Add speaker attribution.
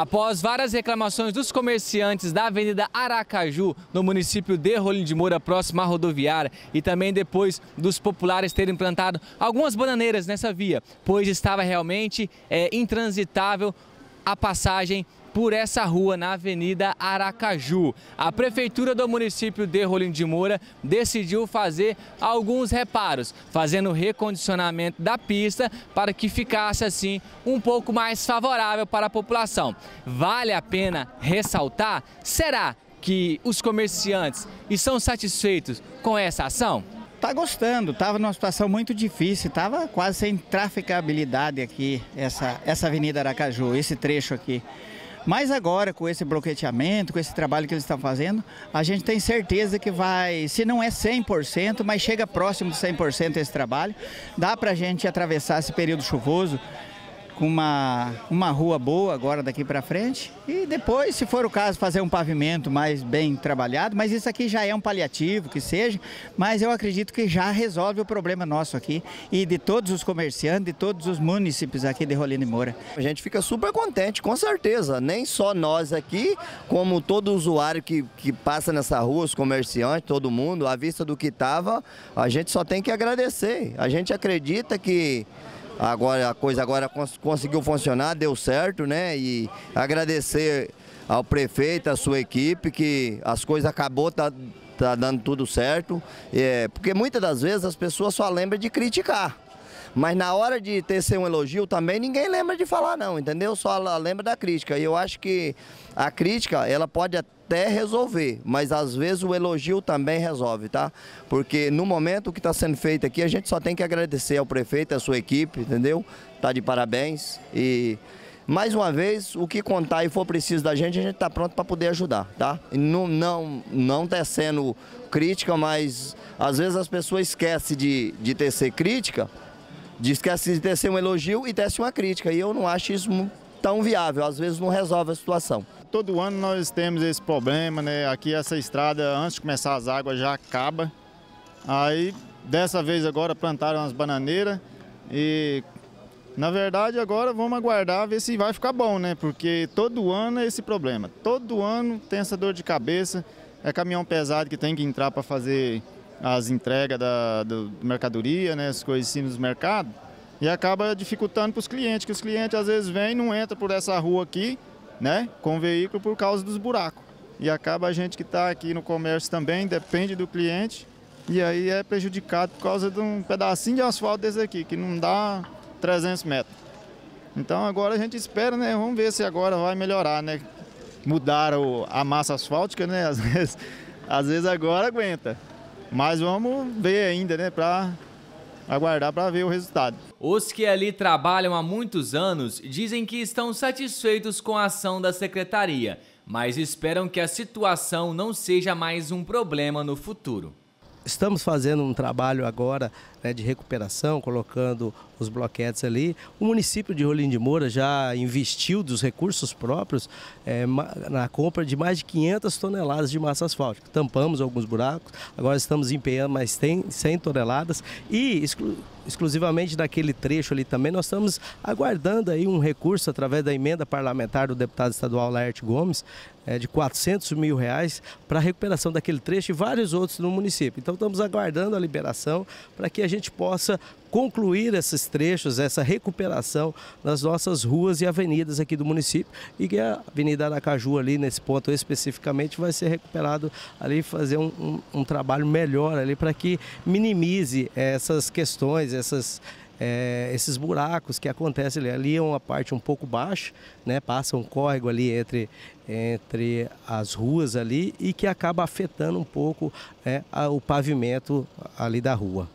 Speaker 1: Após várias reclamações dos comerciantes da Avenida Aracaju, no município de Rolim de Moura, próximo à rodoviária, e também depois dos populares terem plantado algumas bananeiras nessa via, pois estava realmente é, intransitável a passagem por essa rua na Avenida Aracaju. A Prefeitura do município de Rolim de Moura decidiu fazer alguns reparos, fazendo recondicionamento da pista para que ficasse assim um pouco mais favorável para a população. Vale a pena ressaltar? Será que os comerciantes estão satisfeitos com essa ação?
Speaker 2: Tá gostando, estava numa situação muito difícil, estava quase sem traficabilidade aqui, essa, essa Avenida Aracaju, esse trecho aqui. Mas agora, com esse bloqueteamento, com esse trabalho que eles estão fazendo, a gente tem certeza que vai, se não é 100%, mas chega próximo de 100% esse trabalho, dá para a gente atravessar esse período chuvoso com uma, uma rua boa agora daqui para frente e depois, se for o caso, fazer um pavimento mais bem trabalhado, mas isso aqui já é um paliativo, que seja, mas eu acredito que já resolve o problema nosso aqui e de todos os comerciantes, de todos os municípios aqui de Rolim de Moura.
Speaker 3: A gente fica super contente, com certeza, nem só nós aqui, como todo usuário que, que passa nessa rua, os comerciantes, todo mundo, à vista do que estava, a gente só tem que agradecer. A gente acredita que Agora a coisa agora conseguiu funcionar, deu certo, né? E agradecer ao prefeito, à sua equipe, que as coisas acabou tá, tá dando tudo certo. É, porque muitas das vezes as pessoas só lembram de criticar. Mas na hora de tecer um elogio também ninguém lembra de falar não, entendeu? Só lembra da crítica. E eu acho que a crítica, ela pode até resolver, mas às vezes o elogio também resolve, tá? Porque no momento que está sendo feito aqui, a gente só tem que agradecer ao prefeito, à sua equipe, entendeu? Tá de parabéns e mais uma vez, o que contar e for preciso da gente, a gente está pronto para poder ajudar, tá? Não, não, não tecendo crítica, mas às vezes as pessoas esquecem de, de tecer crítica Diz que assim, tecer um elogio e tece uma crítica. E eu não acho isso tão viável, às vezes não resolve a situação.
Speaker 4: Todo ano nós temos esse problema, né? Aqui essa estrada, antes de começar as águas, já acaba. Aí, dessa vez agora, plantaram as bananeiras e, na verdade, agora vamos aguardar ver se vai ficar bom, né? Porque todo ano é esse problema. Todo ano tem essa dor de cabeça. É caminhão pesado que tem que entrar para fazer as entregas da do mercadoria, né, as coisas assim nos mercados, e acaba dificultando para os clientes, que os clientes às vezes vêm e não entram por essa rua aqui, né, com o veículo por causa dos buracos. E acaba a gente que está aqui no comércio também, depende do cliente, e aí é prejudicado por causa de um pedacinho de asfalto desse aqui, que não dá 300 metros. Então agora a gente espera, né, vamos ver se agora vai melhorar, né, mudar a massa asfáltica, né, às vezes, às vezes agora aguenta. Mas vamos ver ainda, né, para aguardar para ver o resultado.
Speaker 1: Os que ali trabalham há muitos anos dizem que estão satisfeitos com a ação da secretaria, mas esperam que a situação não seja mais um problema no futuro.
Speaker 5: Estamos fazendo um trabalho agora né, de recuperação, colocando os bloquetes ali. O município de Rolim de Moura já investiu dos recursos próprios é, na compra de mais de 500 toneladas de massa asfáltica. Tampamos alguns buracos, agora estamos empenhando mais 100 toneladas e exclu exclusivamente naquele trecho ali também nós estamos aguardando aí um recurso através da emenda parlamentar do deputado estadual Laerte Gomes é, de 400 mil reais para a recuperação daquele trecho e vários outros no município. Então estamos aguardando a liberação para que a gente possa concluir esses trechos, essa recuperação nas nossas ruas e avenidas aqui do município e que a Avenida Aracaju ali nesse ponto especificamente vai ser recuperado ali fazer um, um, um trabalho melhor ali para que minimize essas questões, essas é, esses buracos que acontecem ali. Ali é uma parte um pouco baixa, né? passa um córrego ali entre, entre as ruas ali e que acaba afetando um pouco é, o pavimento ali da rua.